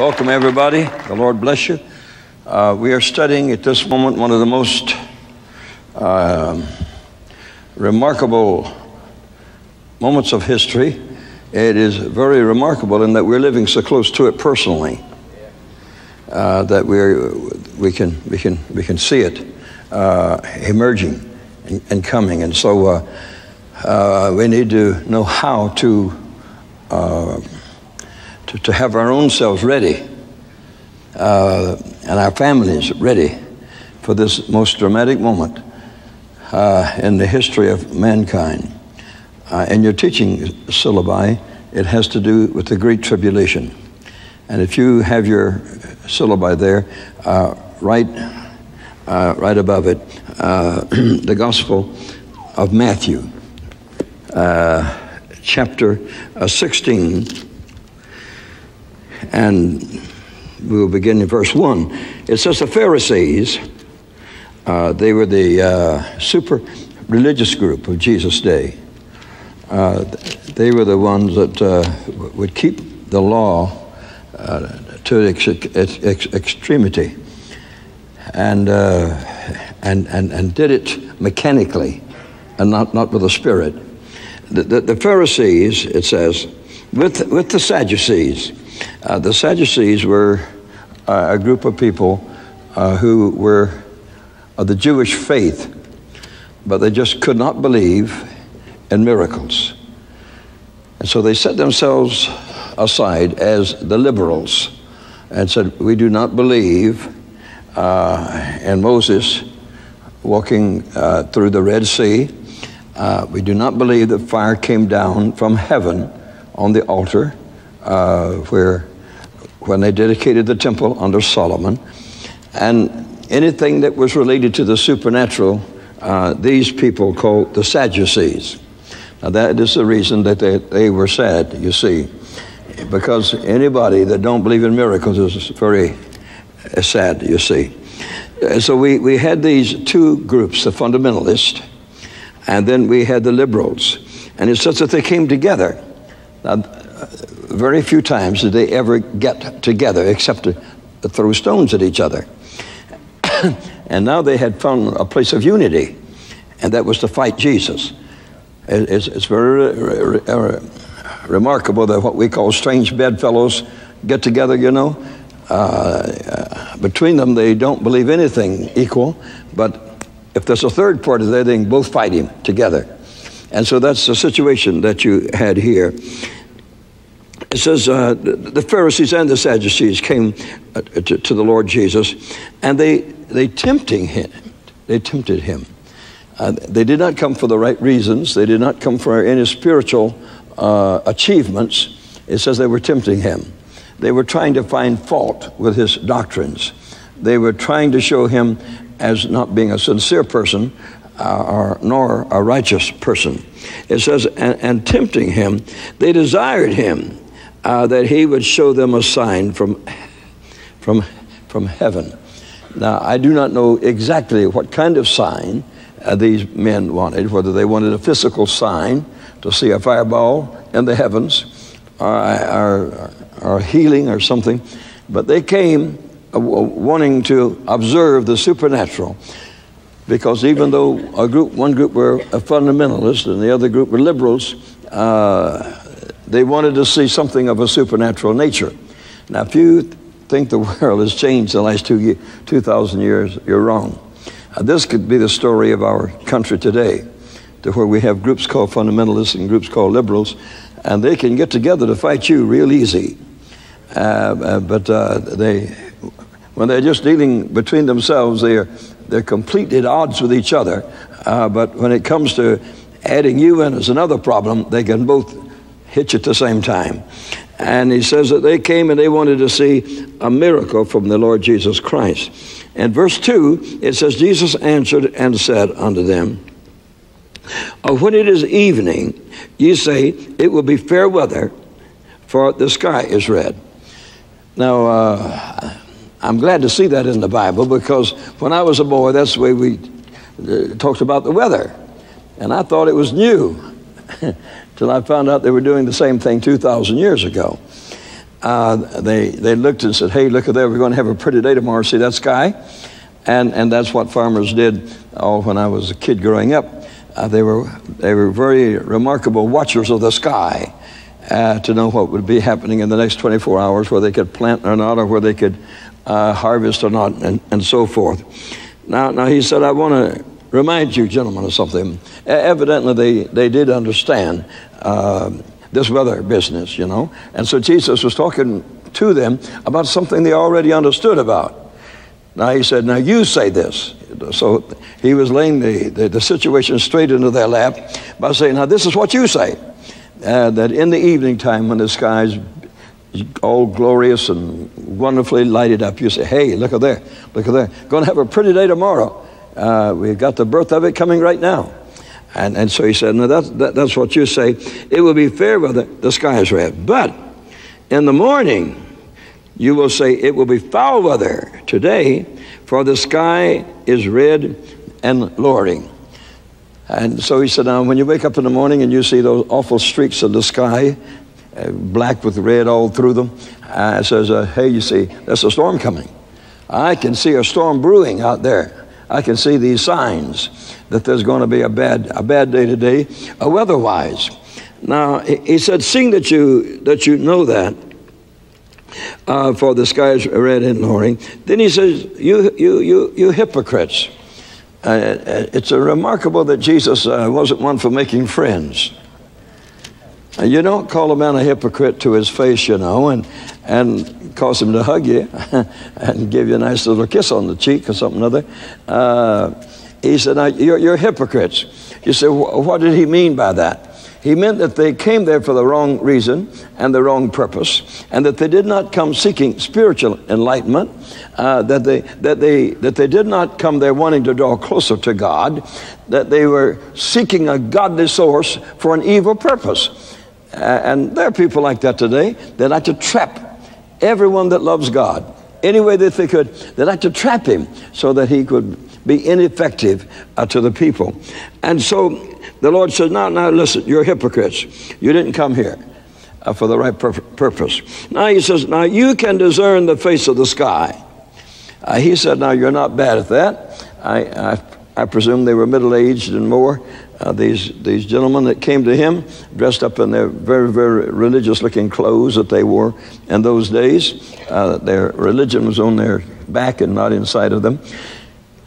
Welcome, everybody. The Lord bless you. Uh, we are studying at this moment one of the most uh, remarkable moments of history. It is very remarkable in that we're living so close to it personally uh, that we're, we, can, we, can, we can see it uh, emerging and, and, coming. And so uh, uh, we need to know how to to, to have our own selves ready uh, and our families ready for this most dramatic moment uh, in the history of mankind. Uh, in your teaching syllabi, it has to do with the Great Tribulation. And if you have your syllabi there, uh, right, uh, right above it, uh, the Gospel of Matthew, chapter 16 and we'll begin in verse 1. It says the Pharisees, uh, they were the uh, super religious group of Jesus' day. Uh, they were the ones that uh, would keep the law uh, to ex- ex- extremity and, uh, and, and, and did it mechanically and not, not with the spirit. The, the, the Pharisees, it says, with, with the Sadducees, uh, the Sadducees were uh, a group of people uh, who were of the Jewish faith, but they just could not believe in miracles. And so they set themselves aside as the liberals and said, We do not believe uh, in Moses walking uh, through the Red Sea. Uh, we do not believe that fire came down from heaven on the altar uh, where when they dedicated the temple under Solomon, and anything that was related to the supernatural, uh, these people called the Sadducees. Now that is the reason that they, they were sad, you see, because anybody that don't believe in miracles is very uh, sad, you see. Uh, so we, we had these two groups, the fundamentalists, and then we had the liberals. And it's such that they came together. Now, very few times did they ever get together except to throw stones at each other. and now they had found a place of unity, and that was to fight Jesus. It's, it's very re- re- remarkable that what we call strange bedfellows get together, you know. Uh, uh, between them, they don't believe anything equal, but if there's a third party there, they can both fight him together. And so that's the situation that you had here it says uh, the Pharisees and the Sadducees came uh, to, to, the Lord Jesus, and they they tempting him. They tempted him. Uh, they did not come for the right reasons. They did not come for any spiritual uh, achievements. It says they were tempting him. They were trying to find fault with his doctrines. They were trying to show him as not being a sincere person, uh, or, nor a righteous person. It says, and, and tempting him, they desired him uh, that he would show them a sign from, from, from heaven. Now, I do not know exactly what kind of sign uh, these men wanted, whether they wanted a physical sign to see a fireball in the heavens or, or, or healing or something, but they came uh, wanting to observe the supernatural because even though a group, one group were fundamentalists and the other group were liberals, uh, they wanted to see something of a supernatural nature. Now, if you think the world has changed the last two, 2,000 years, you're wrong. Uh, this could be the story of our country today, to where we have groups called fundamentalists and groups called liberals, and they can get together to fight you real easy. Uh, uh, but uh, they, when they're just dealing between themselves, they're, they're completely at odds with each other. Uh, but when it comes to adding you in as another problem, they can both hit you at the same time. And he says that they came and they wanted to see a miracle from the Lord Jesus Christ. And verse 2, it says, Jesus answered and said unto them, oh, When it is evening, ye say, It will be fair weather, for the sky is red. Now, uh, I'm glad to see that in the Bible because when I was a boy, that's the way we uh, talked about the weather. And I thought it was new. till I found out they were doing the same thing 2,000 years ago. uh, they, they looked and said, hey, look at there, we're going to have a pretty day tomorrow. See that sky? And, and that's what farmers did all when I was a kid growing up. Uh, they, were, they were very remarkable watchers of the sky uh, to know what would be happening in the next 24 hours, where they could plant or not, or where they could uh, harvest or not, and, and so forth. Now, now he said, I want to remind you, gentlemen, of something. Evidently, they, they did understand uh, this weather business, you know. And so Jesus was talking to them about something they already understood about. Now he said, Now you say this. So he was laying the, the, the situation straight into their lap by saying, Now this is what you say. Uh, that in the evening time when the sky's all glorious and wonderfully lighted up, you say, Hey, look at there, look at there. Going to have a pretty day tomorrow. Uh, we've got the birth of it coming right now. And, and so he said, No, that's, that, that's what you say. It will be fair weather, the sky is red. But in the morning, you will say, It will be foul weather today, for the sky is red and lowering. And so he said, Now, when you wake up in the morning and you see those awful streaks of the sky, uh, black with red all through them, it says, uh, Hey, you see, there's a storm coming. I can see a storm brewing out there. I can see these signs that there's going to be a bad, a bad day today, uh, weather-wise. Now, he said, seeing that you, that you know that, uh, for the skies are red and lowering, then he says, you, you, you, you hypocrites. Uh, uh it's remarkable that Jesus uh, wasn't one for making friends. Uh, you don't call a man a hypocrite to his face, you know, and, and cause him to hug you and give you a nice little kiss on the cheek or something other. Uh, he said, you're, you're hypocrites. You say, what did he mean by that? He meant that they came there for the wrong reason and the wrong purpose, and that they did not come seeking spiritual enlightenment, uh, that, they, that, they, that they did not come there wanting to draw closer to God, that they were seeking a godly source for an evil purpose. Uh, and there are people like that today. They like to trap everyone that loves God. Any way that they could, they like to trap him so that he could be ineffective uh, to the people. And so the Lord says, now, now listen, you're hypocrites. You didn't come here uh, for the right pur- purpose. Now he says, now you can discern the face of the sky. Uh, he said, now you're not bad at that. I, I, presume they were middle-aged and more. Uh, these, these gentlemen that came to him dressed up in their very, very religious looking clothes that they wore in those days. Uh, their religion was on their back and not inside of them.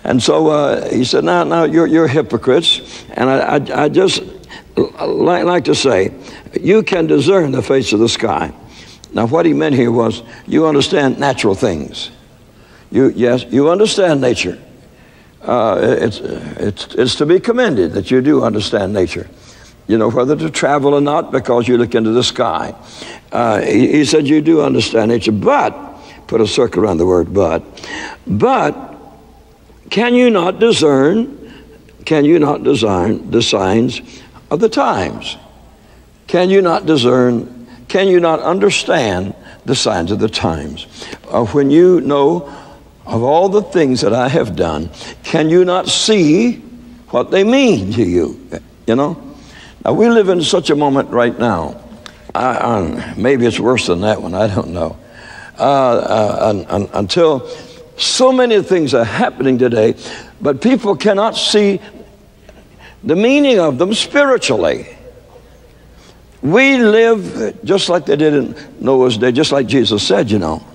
And so uh, he said, now, now you're, you're hypocrites. And I, I, I just like, like to say, you can discern the face of the sky. Now, what he meant here was, you understand natural things. You, yes, you understand nature. Uh, it's, it's, it's to be commended that you do understand nature. You know, whether to travel or not, because you look into the sky. Uh, he, he said, you do understand nature, but, put a circle around the word but, but can you not discern? Can you not discern the signs of the times? Can you not discern? Can you not understand the signs of the times? Uh, when you know of all the things that I have done, can you not see what they mean to you? You know? Now, we live in such a moment right now. I, I, maybe it's worse than that one, I don't know. Uh, uh, until so many things are happening today, but people cannot see the meaning of them spiritually. We live just like they did in Noah's day, just like Jesus said, you know.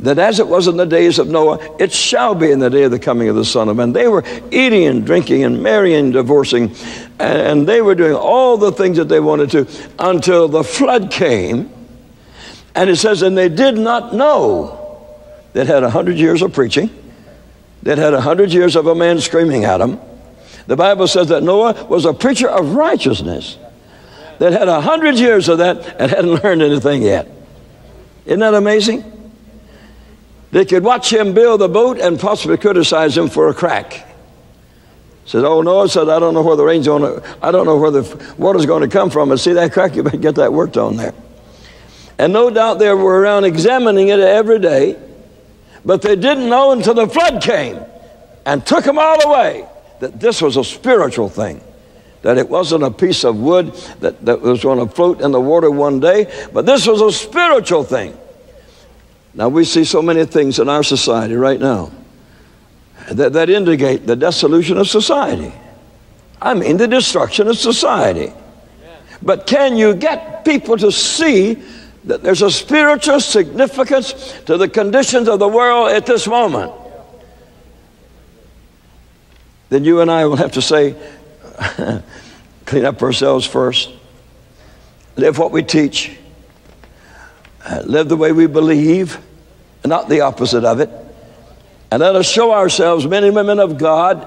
That as it was in the days of Noah, it shall be in the day of the coming of the Son of Man. They were eating and drinking and marrying, divorcing, and they were doing all the things that they wanted to until the flood came. And it says, and they did not know that had a hundred years of preaching, that had a hundred years of a man screaming at them. The Bible says that Noah was a preacher of righteousness that had a hundred years of that and hadn't learned anything yet. Isn't that amazing? They could watch him build the boat and possibly criticize him for a crack. Said, oh no, said, I don't know where the rain's going to, I don't know where the water's going to come from. And see that crack, you better get that worked on there. And no doubt they were around examining it every day but they didn't know until the flood came and took them all away that this was a spiritual thing. that it wasn't a piece of wood that, that was going to float in the water one day, but this was a spiritual thing. Now, we see so many things in our society right now that, that indicate the dissolution of society. I mean, the destruction of society. But can you get people to see that there's a spiritual significance to the conditions of the world at this moment? Then you and I will have to say, clean up ourselves first, live what we teach, live the way we believe, not the opposite of it. And let us show ourselves men and women of God.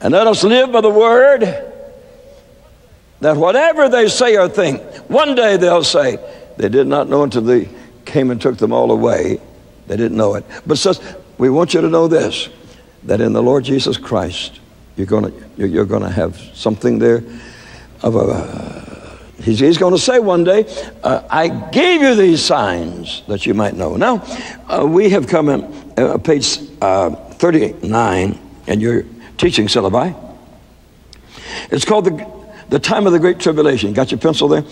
And let us live by the word that whatever they say or think, one day they'll say, they did not know until they came and took them all away. They didn't know it. But says, we want you to know this that in the Lord Jesus Christ, you're going to, you're going to have something there of a. He's, he's going to say one day, uh, I gave you these signs that you might know. Now, uh, we have come in uh, page uh, 39 in your teaching syllabi. It's called the, the Time of the Great Tribulation. Got your pencil there?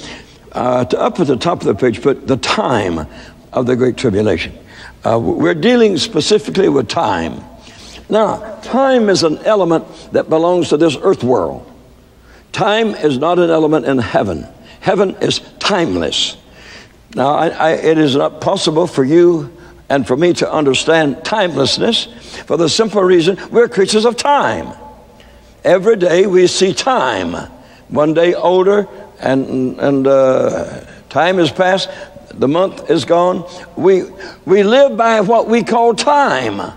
Uh, to up at the top of the page, put the time of the Great Tribulation. Uh, we're dealing specifically with time. Now, time is an element that belongs to this earth world. Time is not an element in heaven. Heaven is timeless. Now, I, I, it is not possible for you and for me to understand timelessness for the simple reason we're creatures of time. Every day we see time. One day older, and, and uh, time has passed, the month is gone. We, we live by what we call time.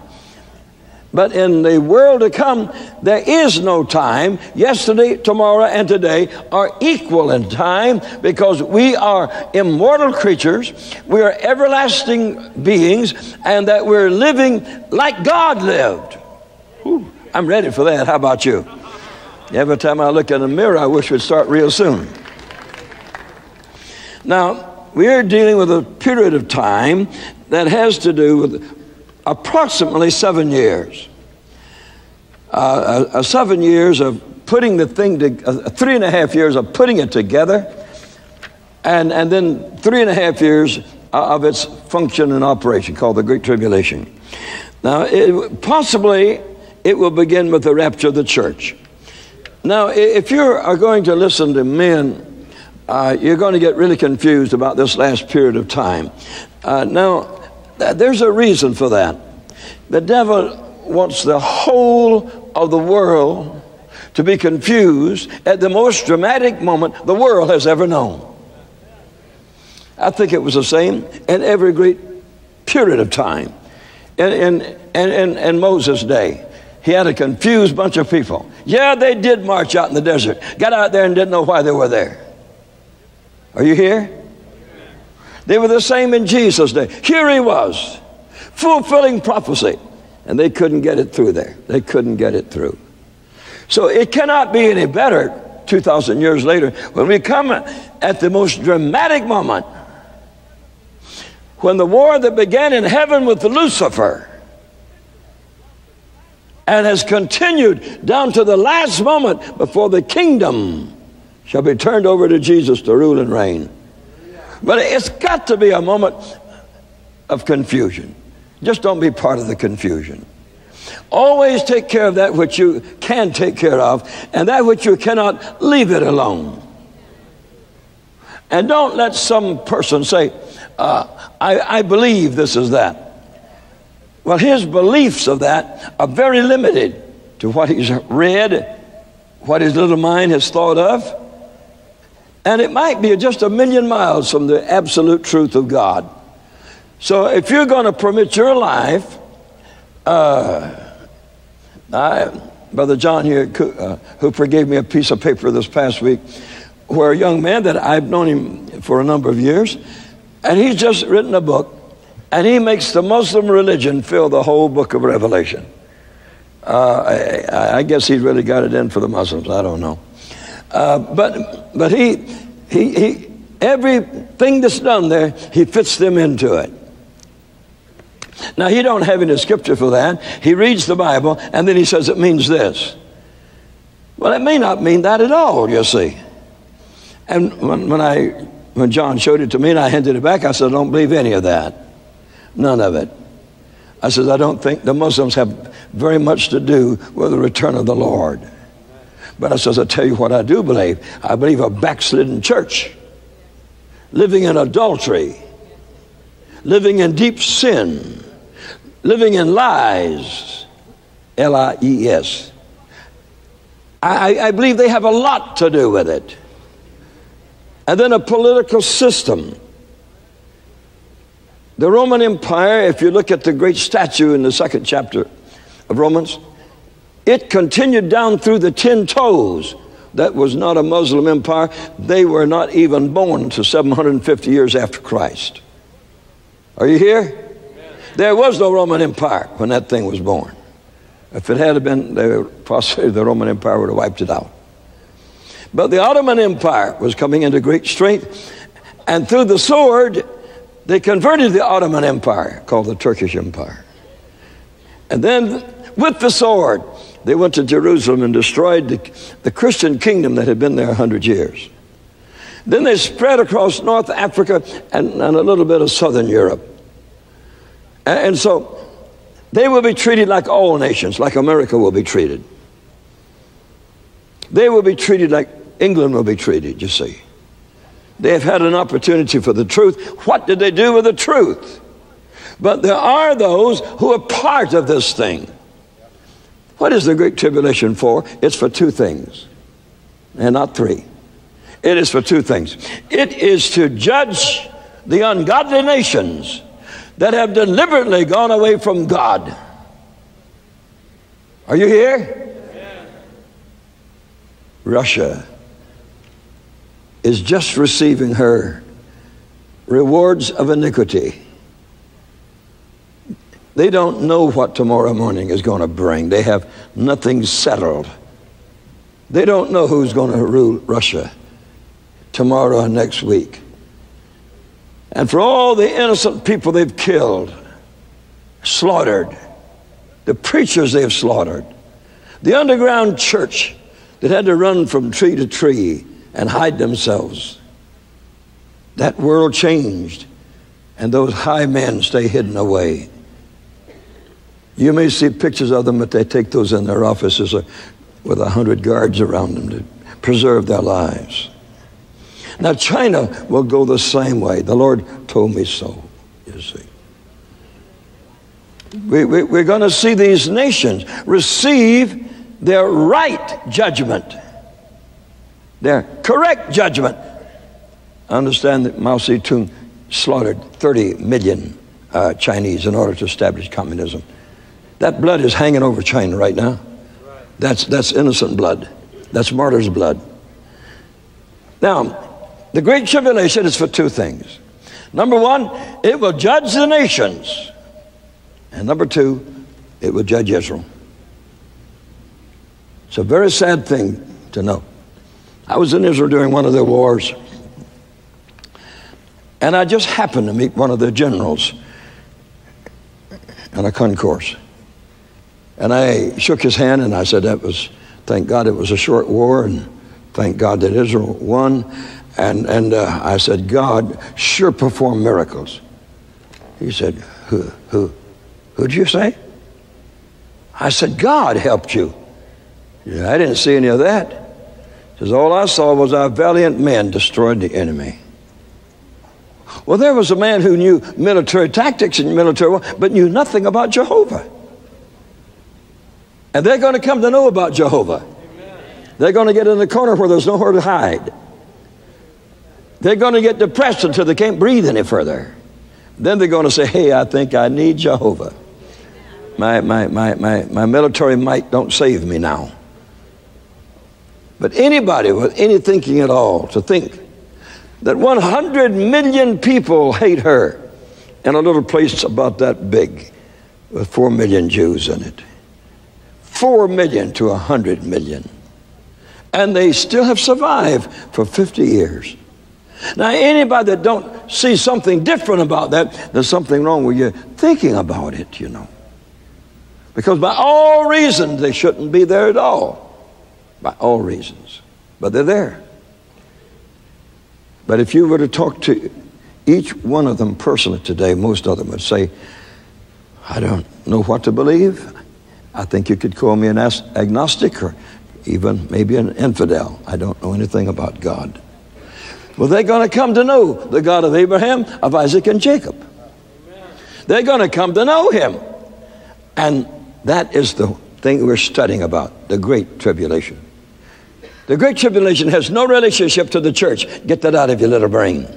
But in the world to come, there is no time. Yesterday, tomorrow, and today are equal in time because we are immortal creatures. We are everlasting beings, and that we're living like God lived. Whew, I'm ready for that. How about you? Every time I look in the mirror, I wish we'd start real soon. Now, we are dealing with a period of time that has to do with approximately seven years. Uh, uh, seven years of putting the thing to, uh, three and a half years of putting it together, and, and then three and a half years of its function and operation called the Great Tribulation. Now, it, possibly it will begin with the rapture of the church. Now, if you are going to listen to men, uh, you're going to get really confused about this last period of time. Uh, now, there's a reason for that. The devil wants the whole of the world to be confused at the most dramatic moment the world has ever known. I think it was the same in every great period of time. In, in, in, in, Moses' day, he had a confused bunch of people. Yeah, they did march out in the desert, got out there and didn't know why they were there. Are you here? They were the same in Jesus' day. Here he was, fulfilling prophecy, and they couldn't get it through there. They couldn't get it through. So it cannot be any better 2,000 years later when we come at the most dramatic moment when the war that began in heaven with Lucifer and has continued down to the last moment before the kingdom shall be turned over to Jesus to rule and reign. But it's got to be a moment of confusion. Just don't be part of the confusion. Always take care of that which you can take care of, and that which you cannot, leave it alone. And don't let some person say, uh, I, I believe this is that. Well, his beliefs of that are very limited to what he's read, what his little mind has thought of. And it might be just a million miles from the absolute truth of God. So if you're going to permit your life, uh, I, Brother John here, uh, Hooper gave me a piece of paper this past week where a young man that I've known him for a number of years, and he's just written a book, and he makes the Muslim religion fill the whole book of Revelation. Uh, I, I, guess he's really got it in for the Muslims. I don't know. Uh, but but he, he, he, everything that's done there, he fits them into it. Now, he don't have any scripture for that. He reads the Bible, and then he says it means this. Well, it may not mean that at all, you see. And when, when, I, when John showed it to me and I handed it back, I said, I don't believe any of that. None of it. I said, I don't think the Muslims have very much to do with the return of the Lord. But I says, I tell you what I do believe. I believe a backslidden church, living in adultery, living in deep sin, living in lies, L I E S. I, I believe they have a lot to do with it. And then a political system. The Roman Empire, if you look at the great statue in the second chapter of Romans, it continued down through the ten toes. That was not a Muslim empire. They were not even born to 750 years after Christ. Are you here? There was no Roman Empire when that thing was born. If it had been, the Roman Empire would have wiped it out. But the Ottoman Empire was coming into great strength, and through the sword, they converted the Ottoman Empire, called the Turkish Empire. And then, with the sword, they went to Jerusalem and destroyed the, the Christian kingdom that had been there 100 years. Then they spread across North Africa and, and a little bit of Southern Europe. And, and so they will be treated like all nations, like America will be treated. They will be treated like England will be treated, you see. They have had an opportunity for the truth. What did they do with the truth? But there are those who are part of this thing. What is the Great Tribulation for? It's for two things, and not three. It is for two things. It is to judge the ungodly nations that have deliberately gone away from God. Are you here? Russia is just receiving her rewards of iniquity. They don't know what tomorrow morning is going to bring. They have nothing settled. They don't know who's going to rule Russia tomorrow and next week. And for all the innocent people they've killed, slaughtered, the preachers they've slaughtered, the underground church that had to run from tree to tree and hide themselves, that world changed, and those high men stay hidden away. You may see pictures of them, but they take those in their offices with a hundred guards around them to preserve their lives. Now, China will go the same way. The Lord told me so, you see. We, we, we're going to see these nations receive their right judgment, their correct judgment. I understand that Mao Zedong slaughtered 30 million uh, Chinese in order to establish communism. That blood is hanging over China right now. That's, that's innocent blood. That's martyr's blood. Now, the Great Tribulation is for two things. Number one, it will judge the nations. And number two, it will judge Israel. It's a very sad thing to know. I was in Israel during one of their wars, and I just happened to meet one of their generals in a concourse. And I shook his hand and I said, That was, thank God it was a short war and thank God that Israel won. And, and uh, I said, God sure performed miracles. He said, Who, who, who'd you say? I said, God helped you. Yeah, I didn't see any of that. Because all I saw was our valiant men destroyed the enemy. Well, there was a man who knew military tactics and military, war, but knew nothing about Jehovah. And they're going to come to know about Jehovah. They're going to get in the corner where there's nowhere to hide. They're going to get depressed until they can't breathe any further. Then they're going to say, Hey, I think I need Jehovah. My, my, my, my, my military might don't save me now. But anybody with any thinking at all to think that 100 million people hate her in a little place about that big with 4 million Jews in it. 4 million to 100 million. And they still have survived for 50 years. Now, anybody that don't see something different about that, there's something wrong with you thinking about it, you know. Because by all reasons, they shouldn't be there at all. by all reasons. But they're there. But if you were to talk to each one of them personally today, most of them would say, I don't know what to believe. I think you could call me an agnostic or even maybe an infidel. I don't know anything about God. Well, they're going to come to know the God of Abraham, of Isaac, and Jacob. They're going to come to know him. And that is the thing we're studying about the Great Tribulation. The Great Tribulation has no relationship to the church. Get that out of your little brain.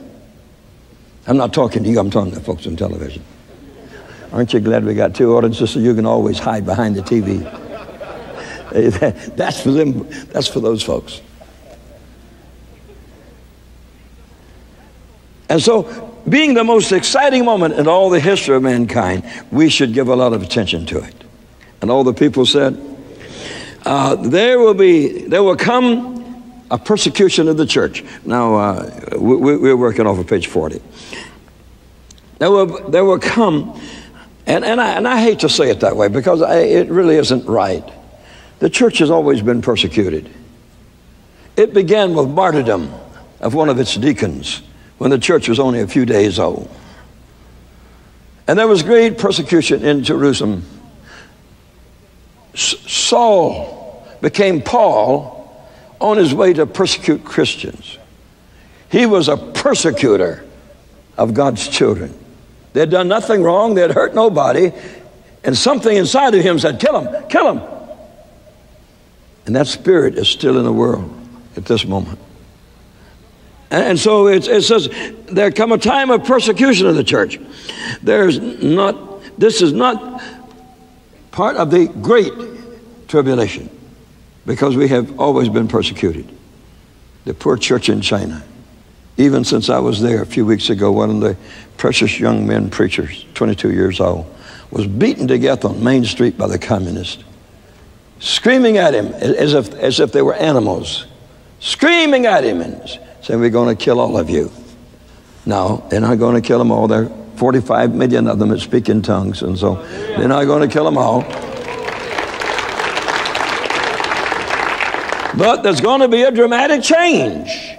I'm not talking to you, I'm talking to folks on television. Aren't you glad we got two audiences so you can always hide behind the TV? that's for them, that's for those folks. And so, being the most exciting moment in all the history of mankind, we should give a lot of attention to it. And all the people said, uh, there will be, there will come a persecution of the church. Now, uh, we, we're working off of page 40. There will, there will come, and, and, I, and I hate to say it that way because I, it really isn't right. The church has always been persecuted. It began with martyrdom of one of its deacons when the church was only a few days old. And there was great persecution in Jerusalem. Saul became Paul on his way to persecute Christians. He was a persecutor of God's children. They had done nothing wrong, they had hurt nobody, and something inside of him said, Kill him, kill him. And that spirit is still in the world at this moment. And so it, it says, there come a time of persecution of the church. There's not, this is not part of the great tribulation because we have always been persecuted. The poor church in China. Even since I was there a few weeks ago, one of the precious young men preachers, 22 years old, was beaten to death on Main Street by the communists, screaming at him as if, as if they were animals, screaming at him and saying, We're going to kill all of you. No, they're not going to kill them all. There are 45 million of them that speak in tongues, and so they're not going to kill them all. But there's going to be a dramatic change.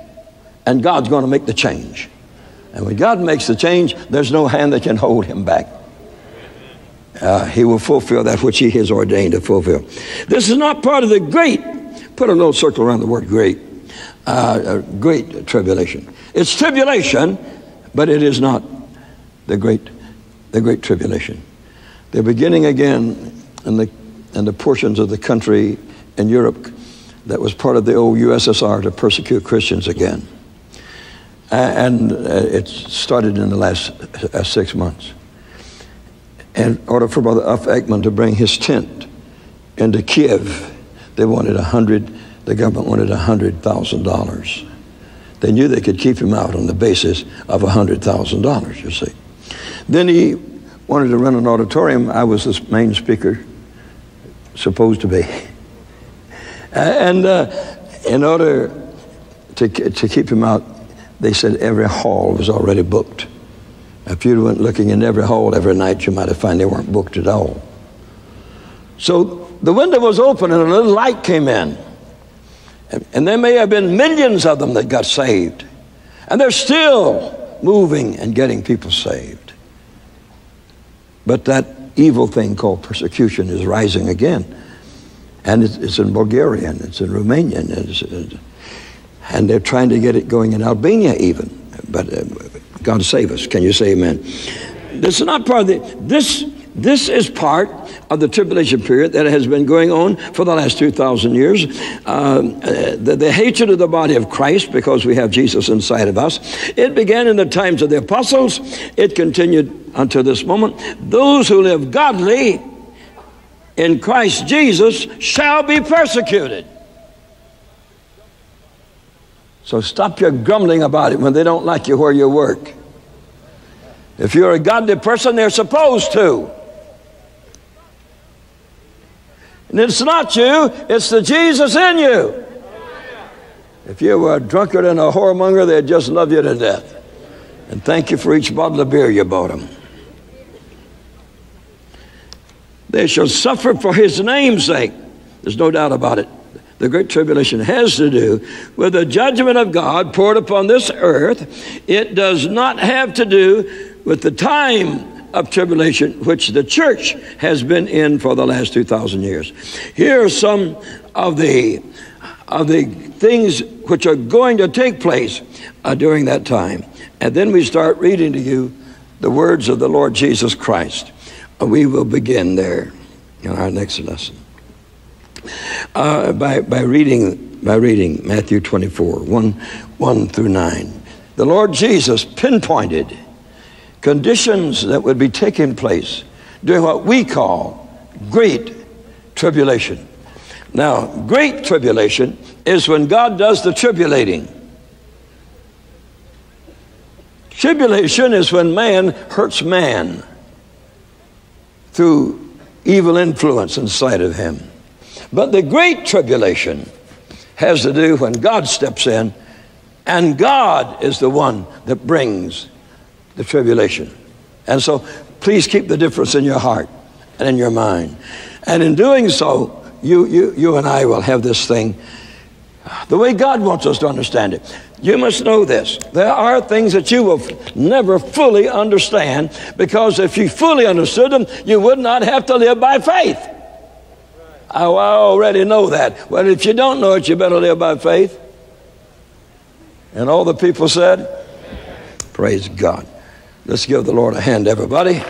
And God's going to make the change. And when God makes the change, there's no hand that can hold him back. Uh, he will fulfill that which he has ordained to fulfill. This is not part of the great, put a little circle around the word great, uh, great tribulation. It's tribulation, but it is not the great, the great tribulation. They're beginning again in the, in the portions of the country in Europe that was part of the old USSR to persecute Christians again. And uh, it started in the last uh, six months. In order for Brother Ulf Ekman to bring his tent into Kiev, they wanted a hundred, the government wanted a hundred thousand dollars. They knew they could keep him out on the basis of a hundred thousand dollars, you see. Then he wanted to run an auditorium. I was the main speaker, supposed to be. And uh, in order to, to keep him out, they said every hall was already booked. If you went looking in every hall every night, you might have found they weren't booked at all. So the window was open and a little light came in. And, and there may have been millions of them that got saved. And they're still moving and getting people saved. But that evil thing called persecution is rising again and it's, in Bulgarian, it's in Romanian, it's, and they're trying to get it going in Albania even. But uh, God save us. Can you say amen? This is not part of the, this, this is part of the tribulation period that has been going on for the last 2,000 years. Um, uh, the, the, hatred of the body of Christ because we have Jesus inside of us. It began in the times of the apostles. It continued until this moment. Those who live godly in Christ Jesus shall be persecuted. So stop your grumbling about it when they don't like you where you work. If you're a godly person, they're supposed to. And it's not you, it's the Jesus in you. If you were a drunkard and a whoremonger, they'd just love you to death. And thank you for each bottle of beer you bought them. They shall suffer for his name's sake. There's no doubt about it. The Great Tribulation has to do with the judgment of God poured upon this earth. It does not have to do with the time of tribulation which the church has been in for the last 2,000 years. Here are some of the, of the things which are going to take place uh, during that time. And then we start reading to you the words of the Lord Jesus Christ. Uh, we will begin there in our next lesson uh, by, by, reading, by reading Matthew 24, 1, 1 through 9. The Lord Jesus pinpointed conditions that would be taking place during what we call great tribulation. Now, great tribulation is when God does the tribulating. Tribulation is when man hurts man through evil influence inside of him. But the great tribulation has to do when God steps in, and God is the one that brings the tribulation. And so please keep the difference in your heart and in your mind. And in doing so, you, you, you and I will have this thing the way God wants us to understand it. You must know this. There are things that you will never fully understand because if you fully understood them, you would not have to live by faith. I, I already know that. Well, if you don't know it, you better live by faith. And all the people said, Praise God. Let's give the Lord a hand, everybody.